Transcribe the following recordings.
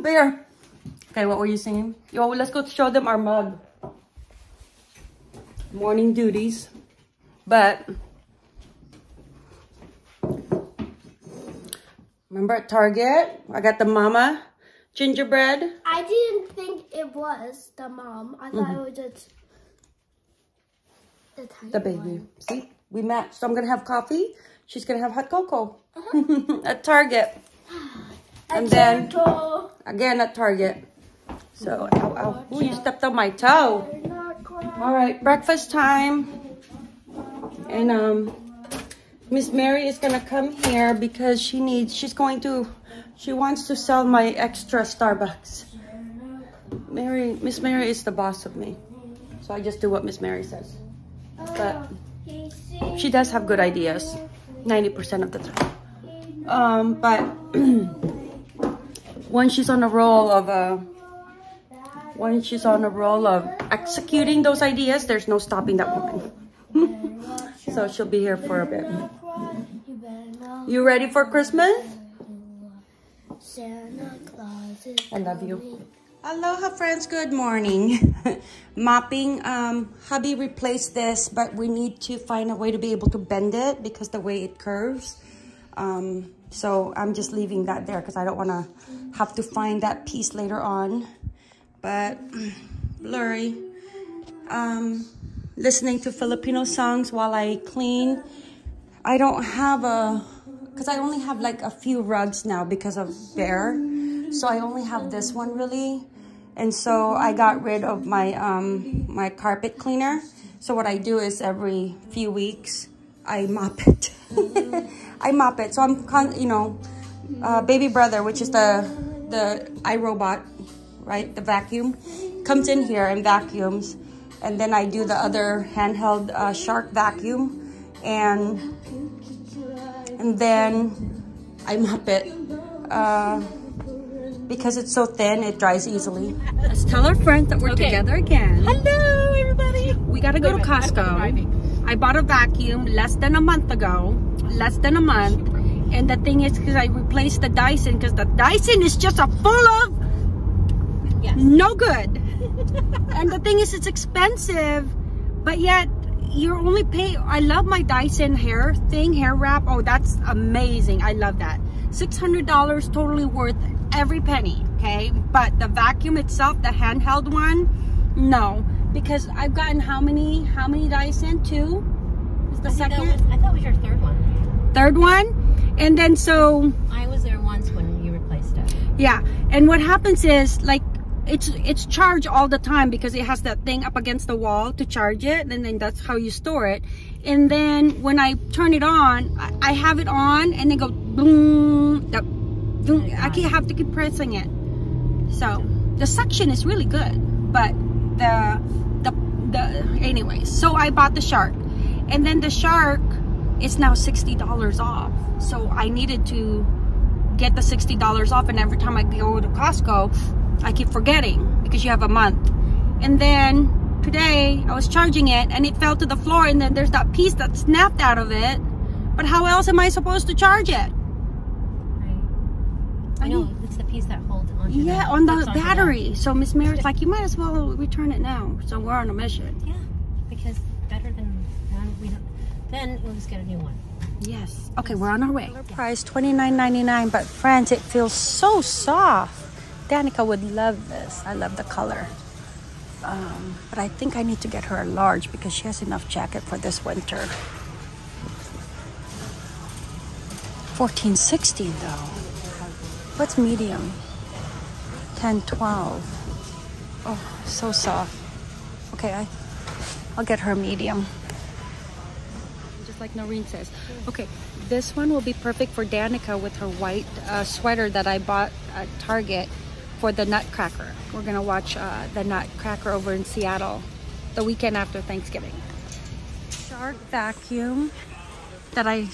Bear. Okay, what were you saying? Yo, let's go show them our mug. Morning duties. But remember at Target, I got the mama gingerbread. I didn't think it was the mom. I thought it mm-hmm. was just the tiny The baby. one. See, we matched. So I'm gonna have coffee. She's gonna have hot cocoa uh-huh. at Target. And then again at Target. So, ow, ow. Ooh, you stepped on my toe. All right, breakfast time. And um, Miss Mary is gonna come here because she needs. She's going to. She wants to sell my extra Starbucks. Mary, Miss Mary is the boss of me, so I just do what Miss Mary says. But she does have good ideas, ninety percent of the time. Um, but when she's on a roll of uh, when she's on a roll of executing those ideas, there's no stopping that woman. so she'll be here for a bit. You ready for Christmas? I love you. Aloha friends, good morning. Mopping, um, hubby replaced this, but we need to find a way to be able to bend it because the way it curves. Um, so I'm just leaving that there because I don't want to have to find that piece later on. But blurry. Um, listening to Filipino songs while I clean. I don't have a, because I only have like a few rugs now because of Bear. So I only have this one really. And so I got rid of my, um, my carpet cleaner. So what I do is every few weeks, I mop it. I mop it. So I'm, con you know, uh, baby brother, which is the, the iRobot, right? The vacuum comes in here and vacuums. And then I do the other handheld uh, shark vacuum. And and then I mop it. Uh, because it's so thin, it dries easily. Let's tell our friends that we're Okay. together again. Hello, everybody. We gotta go to Wait a minute, Costco. I bought a vacuum less than a month ago. Less than a month. And the thing is, because I replaced the Dyson, because the Dyson is just a full of Yes. no good. and the thing is, it's expensive, but yet you're only pay. I love my Dyson hair thing, hair wrap. Oh, that's amazing. I love that. $600 totally worth every penny. Okay. But the vacuum itself, the handheld one, no. Because I've gotten how many, how many Dyson? Two? Is the I second? was- I thought it was your third one. Third one? And then so I was there once when you replaced it. Yeah, and what happens is like it's it's charged all the time because it has that thing up against the wall to charge it, and then that's how you store it. And then when I turn it on, I, I have it on, and then go boom. The, boom. I keep, have to keep pressing it. So the suction is really good, but the the the anyways. So I bought the shark, and then the shark is now sixty dollars off. So I needed to get the $60 off and every time I go to Costco I keep forgetting because you have a month and then today I was charging it and it fell to the floor and then there's that piece that snapped out of it but how else am I supposed to charge it Right. I know. It's the piece that holds onto yeah the, on the hooks onto battery so Miss Mary's like you might as well return it now so we're on a mission Yeah, because better than one. We don't. Then we'll just get a new one. Yes. Okay, we're on our way. Price twenty nine ninety nine, but friends, it feels so soft. Danika would love this. I love the color. Um, but I think I need to get her a large because she has enough jacket for this winter. Fourteen sixteen though. What's medium? Ten twelve. Oh, so soft. Okay, I, I'll get her a medium just like Noreen says. Okay, this one will be perfect for Danika with her white uh, sweater that I bought at Target for the Nutcracker. We're gonna watch uh, the Nutcracker over in Seattle the weekend after Thanksgiving. Shark vacuum that I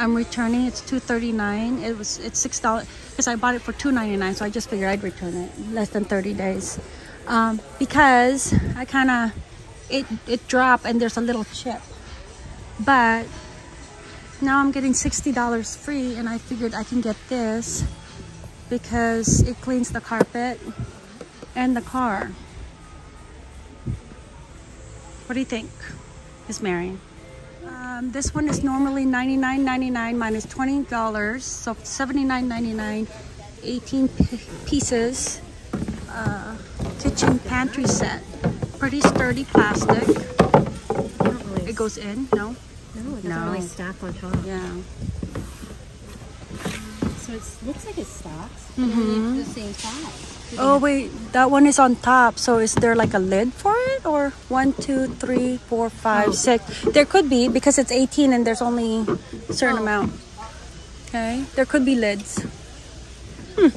I'm returning. It's two thirty nine. It was it's six dollars because I bought it for two ninety nine. So I just figured I'd return it less than thirty days um, because I kind of it it dropped and there's a little chip but now I'm getting $60 free and I figured I can get this because it cleans the carpet and the car. What do you think, Miss Mary? Um, this one is normally $99.99 minus $20, so $79.99, 18 pieces. Uh, kitchen pantry set. Pretty sturdy plastic. Really, It goes in, no? no, it doesn't No. really stack on top. Yeah. So it looks like it stacks. Mhm. It's the same size. Oh wait, that one is on top. So is there like a lid for it, or one, two, three, four, five, Oh. six? There could be because it's 18 and there's only a certain Oh. amount. Okay, there could be lids. Hmm.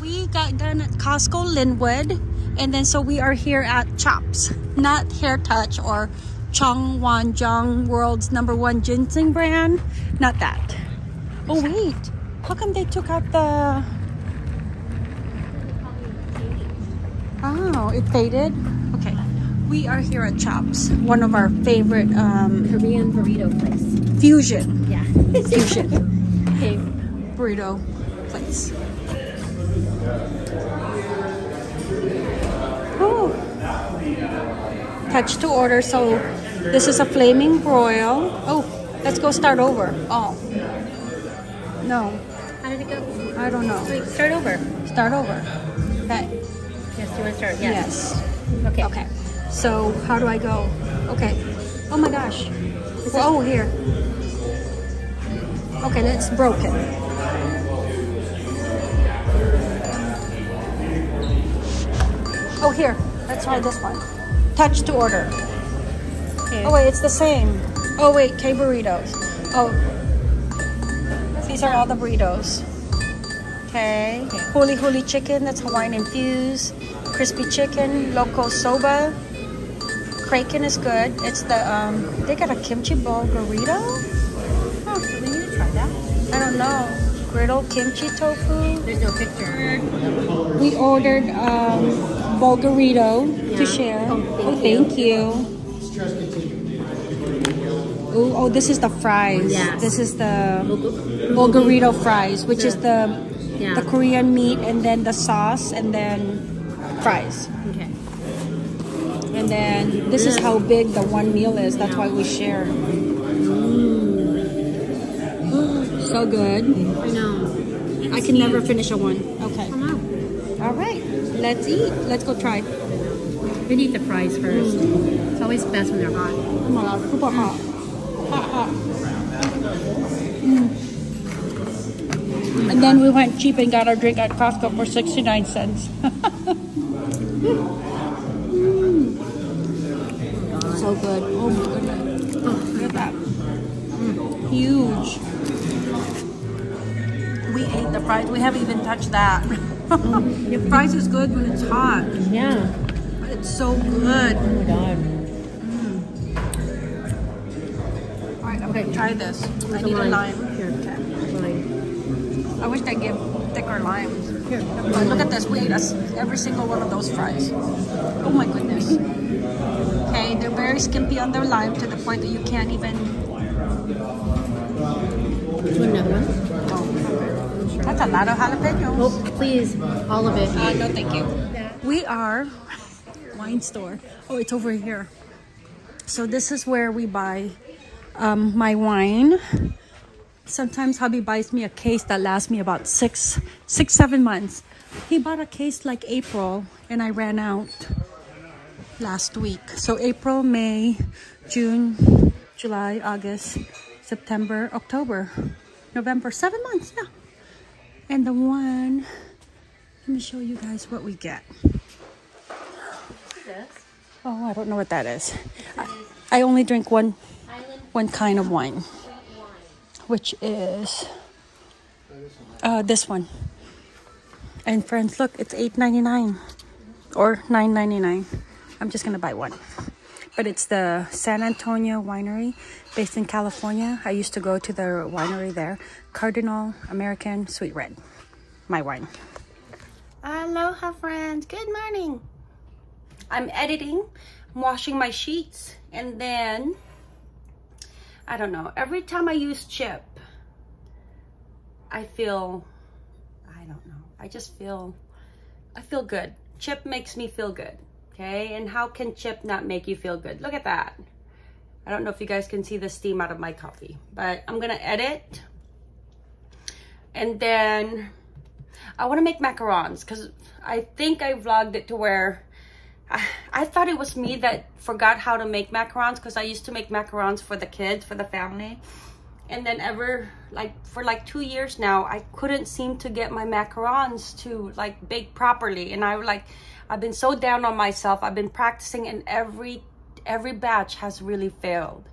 We got done at Costco Lynnwood, and then so we are here at Chops, not Hair Touch or Cheong Kwan Jang, world's number one ginseng brand. Not that. Oh wait, how come they took out the? Oh, it faded. Okay, we are here at Chops, one of our favorite um, Korean burrito place. fusion Yeah. fusion okay. burrito place. Oh, touch to order. So this is a flaming broil. Oh, let's go start over. Oh, no, How did it go? I don't know. Wait, start over. Start over. Okay. Yes, you want to start? Yes. Okay. Okay. So how do I go? Okay. Oh my gosh. Oh, here. Okay, let's broken. Oh, here. Let's try this one. Touch to order. Okay. Oh wait, it's the same. Oh wait, K burritos. Oh, are all the burritos. Okay. Okay. Huli huli chicken, that's Hawaiian infused. Crispy chicken, loco soba. Kraken is good. It's the um. They got a kimchi bowl burrito. Oh, so we need to try that. I don't know. Griddle kimchi tofu. There's no picture. We ordered um bulgarito to share. Oh, Oh, thank thank you. Oh, this is the fries. Yes. This is the bulgurito fries, which is the Yeah. the Korean meat, and then the sauce, and then fries. Okay. And then this is how big the one meal is. That's why we share. Mm. So good. I know. I can never finish a one. Okay. All right. Let's eat. Let's go try. We need the fries first. Mm. It's always best when they're hot. Oh my god, super hot. Mm. And then we went cheap and got our drink at Costco for 69 cents. Mm. So good. Oh my goodness. Oh, look at that. Mm. Huge. We ate the fries. We haven't even touched that. the fries is good when it's hot. Yeah. But it's so good. Oh my god. Right, try this. I need a lime? lime. Here. Okay. Fine. I wish they give thicker limes. Here. But look at this. We ate us every single one of those fries. Oh my goodness. Okay, they're very skimpy on their lime to the point that you can't even. Do another one. Oh, that's a lot of jalapenos. Oh, please. All of it. Uh, no, thank you. We are wine store. Oh, it's over here. So this is where we buy um, my wine. Sometimes hubby buys me a case that lasts me about six, six, seven months. He bought a case like April, and I ran out last week. So April, May, June, July, August, September, October, November, seven months. Yeah. And the one, let me show you guys what we get. Oh, I don't know what that is. I, I only drink one one kind of wine, which is uh, this one. And friends, look, it's eight ninety nine or nine ninety nine. I'm just gonna buy one. But it's the San Antonio Winery, based in California. I used to go to the winery there. Cardinal American Sweet Red, my wine. Aloha, friends. Good morning. I'm editing, I'm washing my sheets, and then I don't know. Every time I use chip, I feel I don't know. I just feel, I feel good. Chip makes me feel good, okay? And how can chip not make you feel good? Look at that. I don't know if you guys can see the steam out of my coffee, but I'm gonna edit. And then I wanna make macarons because I think I vlogged it to where I, thought it was me that forgot how to make macarons because I used to make macarons for the kids, for the family. And then ever, like, for like two years now, I couldn't seem to get my macarons to, like, bake properly. And I, like, I've been so down on myself. I've been practicing and every, every batch has really failed.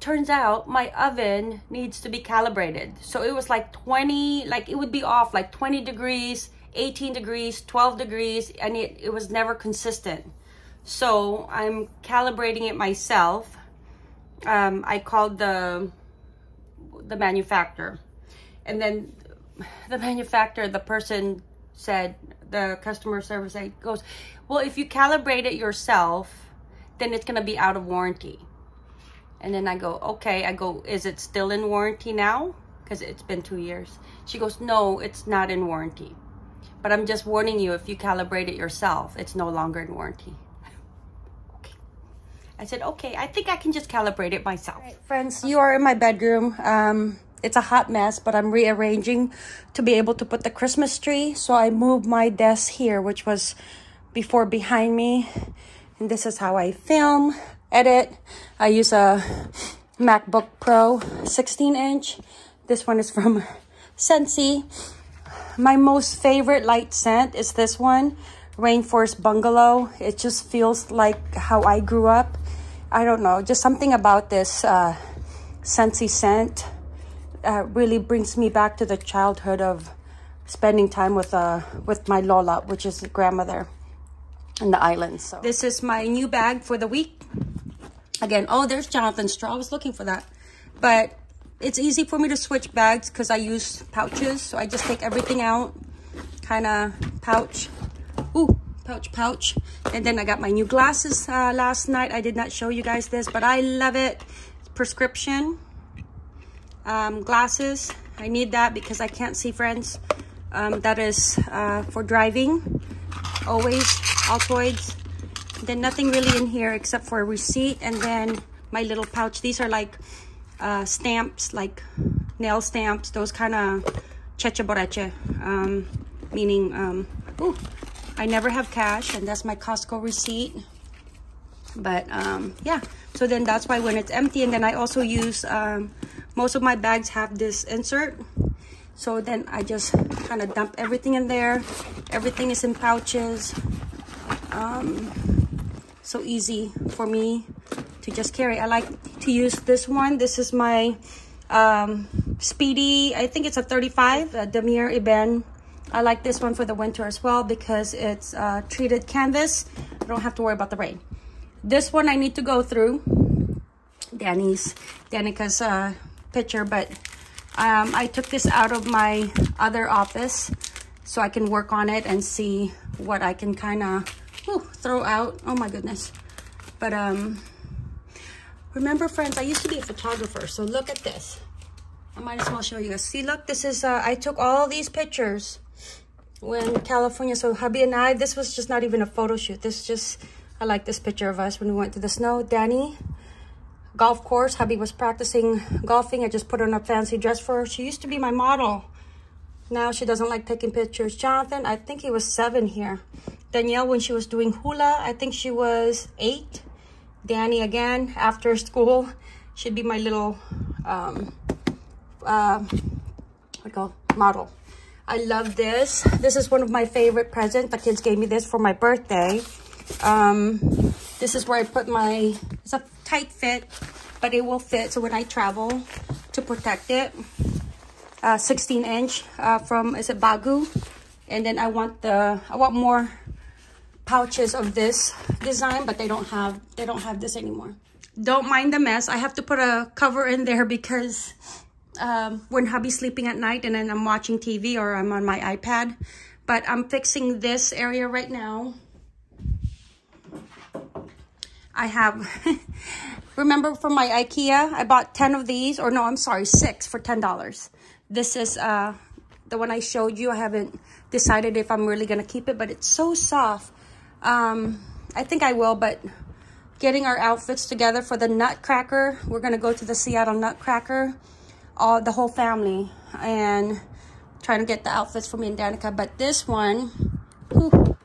Turns out my oven needs to be calibrated. So it was like 20, like, it would be off, like 20 degrees, 18 degrees, 12 degrees, and it, it was never consistent. So I'm calibrating it myself. Um, I called the, the manufacturer and then the manufacturer, the person said, the customer service goes, well, if you calibrate it yourself, then it's going to be out of warranty. And then I go, okay. I go, is it still in warranty now? Because it's been two years. She goes, no, it's not in warranty. But I'm just warning you, if you calibrate it yourself, it's no longer in warranty. okay. I said, okay, I think I can just calibrate it myself. Right, friends, you are in my bedroom. Um, it's a hot mess, but I'm rearranging to be able to put the Christmas tree. So I moved my desk here, which was before behind me. And this is how I film, edit. I use a MacBook Pro 16 inch. This one is from Scentsy. My most favorite light scent is this one, Rainforest Bungalow. It just feels like how I grew up. I don't know, just something about this uh, Scentsy scent uh, really brings me back to the childhood of spending time with uh, with my Lola, which is grandmother in the islands. So this is my new bag for the week. Again, oh, there's Jonathan straw. I was looking for that. But it's easy for me to switch bags because I use pouches. So I just take everything out, kind of pouch. Ooh, pouch, pouch. And then I got my new glasses uh, last night. I did not show you guys this, but I love it. Prescription um, glasses. I need that because I can't see friends. Um, that is uh, for driving. Always Altoids. Then nothing really in here except for a receipt and then my little pouch. These are like uh, stamps, like nail stamps, those kind of cheche boreche, um, meaning, um, ooh, I never have cash, and that's my Costco receipt. But um, yeah, so then that's why when it's empty, and then I also use, um, most of my bags have this insert. So then I just kind of dump everything in there. Everything is in pouches. Um, so easy for me to just carry. I like to use this one. This is my um, Speedy, I think it's a 35, uh, Damier Ebene. I like this one for the winter as well because it's uh, treated canvas. I don't have to worry about the rain. This one I need to go through. Danny's, Danika's uh, picture, but um, I took this out of my other office so I can work on it and see what I can kind of throw out. Oh my goodness. But um, Remember, friends, I used to be a photographer, so look at this. I might as well show you guys. See, look, this is, uh, I took all these pictures when California, so hubby and I, this was just not even a photo shoot. This just, I like this picture of us when we went to the snow. Danny, golf course, hubby was practicing golfing. I just put on a fancy dress for her. She used to be my model. Now she doesn't like taking pictures. Jonathan, I think he was seven here. Danielle, when she was doing hula, I think she was eight. Danny again after school. Should be my little, um, uh, what call model. I love this. This is one of my favorite presents. The kids gave me this for my birthday. Um, this is where I put my, it's a tight fit, but it will fit. So when I travel to protect it, uh, 16 inch uh, from, is it Baggu? And then I want the, I want more pouches of this design, but they don't have, they don't have this anymore. Don't mind the mess. I have to put a cover in there because um, when hubby's sleeping at night and then I'm watching TV or I'm on my iPad. But I'm fixing this area right now. I have, remember from my Ikea, I bought 10 of these, or no, I'm sorry, six for $10. This is uh, the one I showed you. I haven't decided if I'm really going to keep it, but it's so soft. Um, I think I will, but getting our outfits together for the Nutcracker. We're going to go to the Seattle Nutcracker, all the whole family, and trying to get the outfits for me and Danika. But this one whew,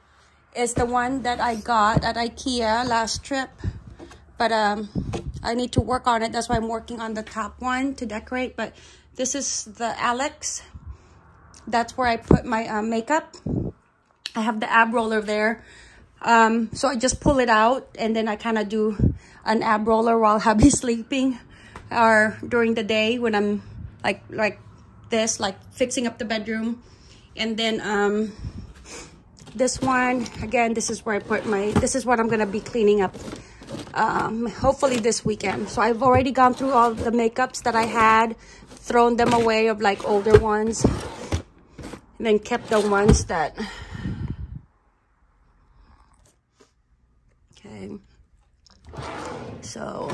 is the one that I got at Ikea last trip. But um, I need to work on it. That's why I'm working on the top one to decorate. But this is the Alex. That's where I put my uh, makeup. I have the ab roller there. Um, so I just pull it out and then I kind of do an ab roller while hubby's sleeping or during the day when I'm like like this, like fixing up the bedroom. And then um, this one, again, this is where I put my, this is what I'm going to be cleaning up um, hopefully this weekend. So I've already gone through all the makeups that I had, thrown them away of like older ones, and then kept the ones that So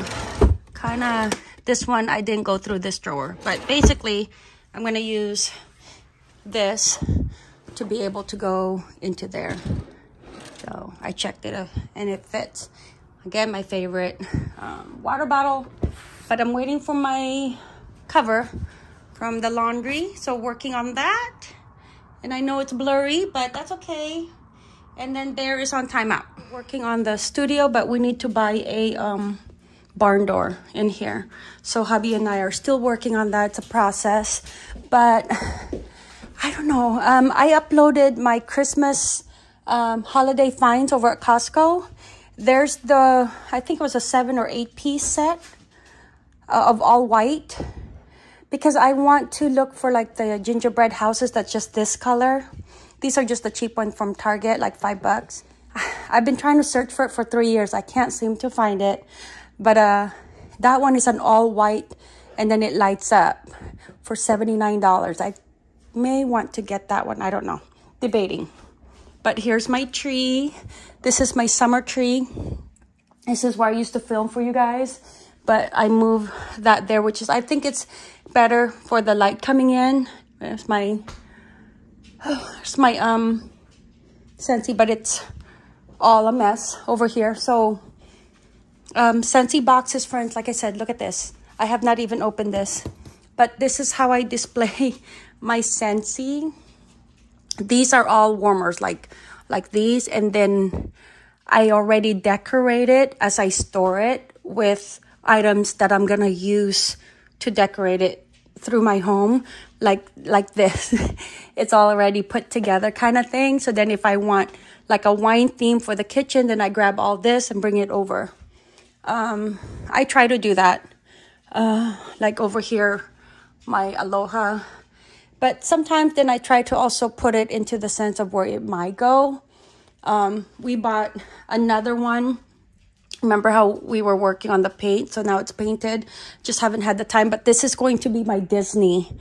kind of this one, I didn't go through this drawer, but basically I'm going to use this to be able to go into there. So I checked it uh, and it fits. Again, my favorite um, water bottle, but I'm waiting for my cover from the laundry. So working on that. And I know it's blurry, but that's okay. And then there is on timeout. Working on the studio, but we need to buy a um, barn door in here. So hubby and I are still working on that. It's a process. But I don't know. Um, I uploaded my Christmas um, holiday finds over at Costco. There's the, I think it was a seven or eight piece set uh, of all white because I want to look for like the gingerbread houses that's just this color. These are just the cheap one from Target, like five bucks. I've been trying to search for it for three years. I can't seem to find it. But uh, that one is an all white and then it lights up for $79. I may want to get that one. I don't know. Debating. But here's my tree. This is my summer tree. This is where I used to film for you guys. But I move that there, which is, I think it's better for the light coming in. There's my it's my um Scentsy, but it's all a mess over here. So um Scentsy boxes, friends, like I said, look at this. I have not even opened this. But this is how I display my Scentsy. These are all warmers, like like these. And then I already decorate it as I store it with items that I'm gonna use to decorate it through my home like like this. It's already put together kind of thing. So then if i want like a wine theme for the kitchen then i grab all this and bring it over. Um i try to do that uh like over here my aloha. But sometimes then i try to also put it into the sense of where it might go. Um we bought another one. Remember how we were working on the paint? So now it's painted. Just haven't had the time but this is going to be my disney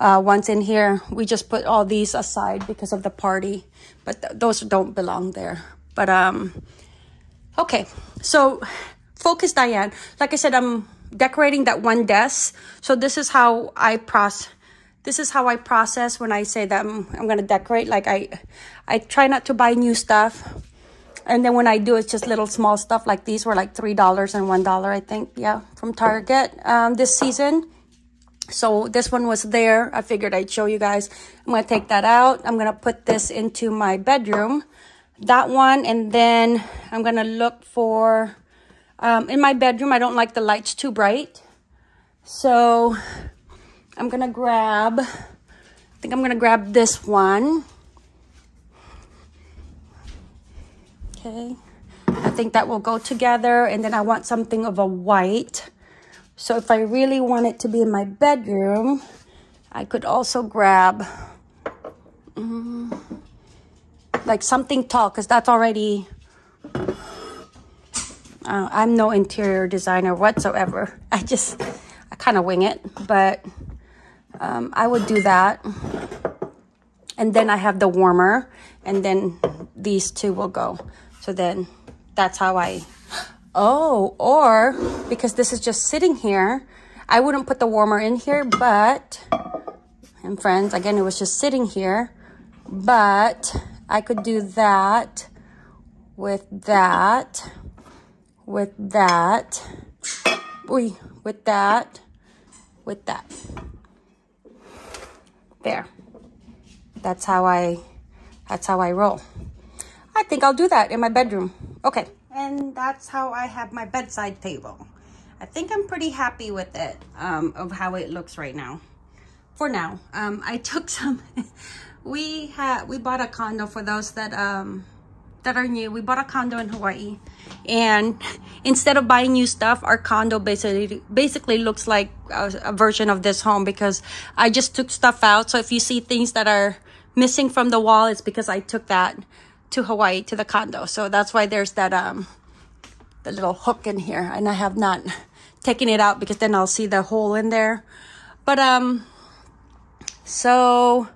uh, once in here we just put all these aside because of the party but th those don't belong there. But um okay so focus diane. Like i said i'm decorating that one desk. So this is how i process this is how i process when i say that i'm, I'm gonna decorate. Like i i try not to buy new stuff. And then when I do, it's just little small stuff like these were like $3 and $1, I think. Yeah, from Target. Um, this season. So this one was there. I figured I'd show you guys. I'm going to take that out. I'm going to put this into my bedroom. That one. And then I'm going to look for... Um, in my bedroom, I don't like the lights too bright. So I'm going to grab... I think I'm going to grab this one. Okay, I think that will go together. And then I want something of a white. So if I really want it to be in my bedroom, I could also grab um, like something tall because that's already, uh, I'm no interior designer whatsoever. I just, I kind of wing it, but um, I would do that. And then I have the warmer and then these two will go. So then that's how I, oh, or because this is just sitting here, I wouldn't put the warmer in here, but And friends, again, it was just sitting here, but I could do that with that, with that, with that, with that. There. That's how I, that's how I roll. I think I'll do that in my bedroom. Okay. And that's how I have my bedside table. I think I'm pretty happy with it, um, of how it looks right now. For now. Um, I took some, we had, we bought a condo for those that, um, that are new. We bought a condo in Hawaii. And instead of buying new stuff, our condo basically basically looks like a, a, version of this home because I just took stuff out. So if you see things that are missing from the wall, it's because I took that to Hawaii to the condo. So that's why there's that um the little hook in here. And I have not taken it out because then I'll see the hole in there. But um so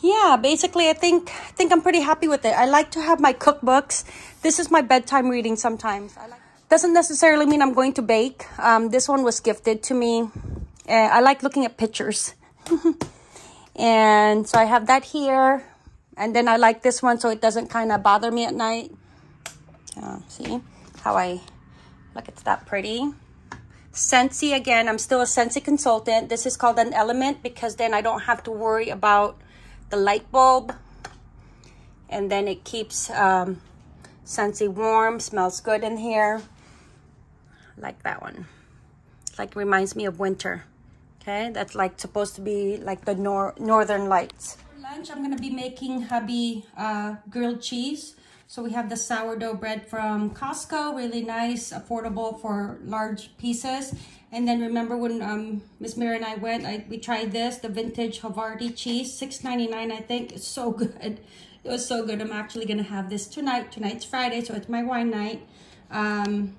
yeah, basically I think I think I'm pretty happy with it. I like to have my cookbooks. This is my bedtime reading sometimes. Like doesn't necessarily mean I'm going to bake. Um, this one was gifted to me. Uh, I like looking at pictures. and so I have that here. And then I like this one so it doesn't kind of bother me at night. Uh, see how I, look, it's that pretty. Scentsy, again, I'm still a Scentsy consultant. This is called an element because then I don't have to worry about the light bulb. And then it keeps um, Scentsy warm, smells good in here. like that one. Like reminds me of winter. Okay, that's like supposed to be like the nor northern lights. Lunch, I'm gonna be making hubby uh, grilled cheese. So we have the sourdough bread from Costco, really nice, affordable for large pieces. And then remember when um, Miss Mary and I went, I, we tried this, the vintage Havarti cheese, $6.99 I think. It's so good. It was so good. I'm actually going to have this tonight. Tonight's Friday, so it's my wine night um,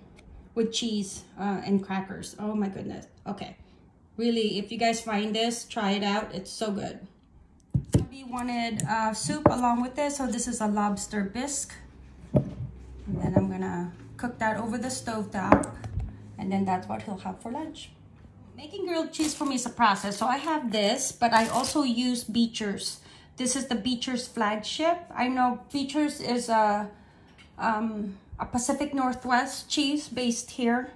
with cheese uh, and crackers. Oh my goodness. Okay. Really, if you guys find this, try it out. It's so good. We wanted uh, soup along with this, so this is a lobster bisque. And then I'm gonna cook that over the stove top, and then that's what he'll have for lunch. Making grilled cheese for me is a process. So I have this, but I also use Beecher's. This is the Beecher's flagship. I know Beecher's is a, um, a Pacific Northwest cheese based here,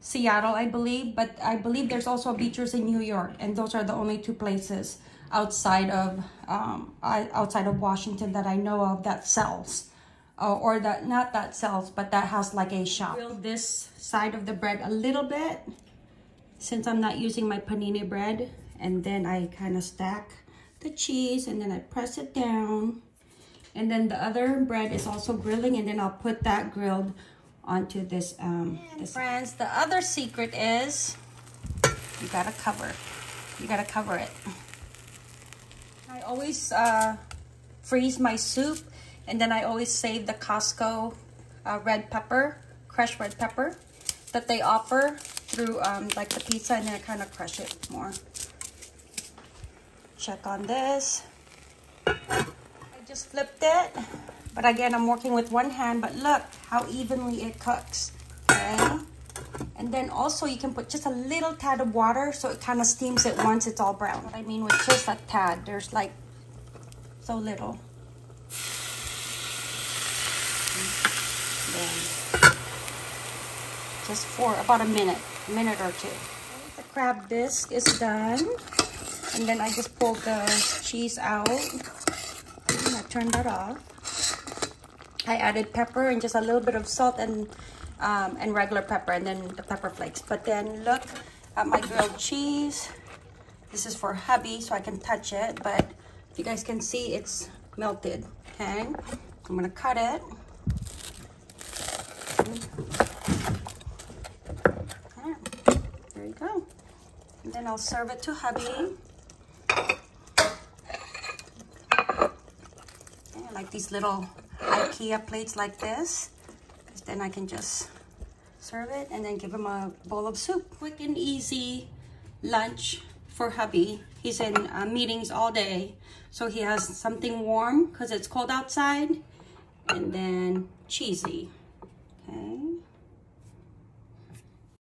Seattle, I believe. But I believe there's also a Beecher's in New York, and those are the only two places outside of um, outside of Washington that I know of that sells. Uh, or that not that sells but that has like a shop. Grill this side of the bread a little bit since I'm not using my panini bread and then I kind of stack the cheese and then I press it down and then the other bread is also grilling and then I'll put that grilled onto this um this friends the other secret is you gotta cover you gotta cover it always uh, freeze my soup and then I always save the Costco uh, red pepper, crushed red pepper that they offer through um, like the pizza and then I kind of crush it more. Check on this. I just flipped it. But again, I'm working with one hand, but look how evenly it cooks, okay? And then also you can put just a little tad of water so it kind of steams it once it's all brown. What I mean with just a tad, there's like so little. Just for about a minute, a minute or two. The crab bisque is done. And then I just pulled the cheese out. I turned that off. I added pepper and just a little bit of salt and um, and regular pepper and then the pepper flakes. But then look at my grilled cheese. This is for hubby so I can touch it. But if you guys can see, it's melted, okay? I'm gonna cut it. there you go. And then I'll serve it to hubby. like these little Ikea plates like this. Then I can just serve it and then give him a bowl of soup. Quick and easy lunch for hubby. He's in uh, meetings all day. So he has something warm because it's cold outside. And then cheesy. Okay.